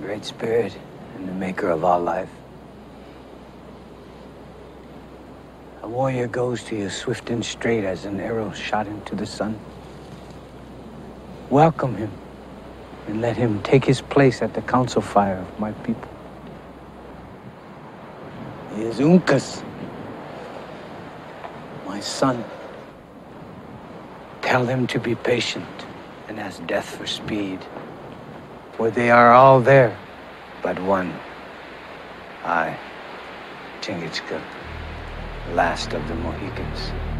Great Spirit and the maker of all life. A warrior goes to you swift and straight as an arrow shot into the sun. Welcome him and let him take his place at the council fire of my people. He is Uncas, my son. Tell him to be patient and ask death for speed. For they are all there, but one. I, Chingachgook, last of the Mohicans.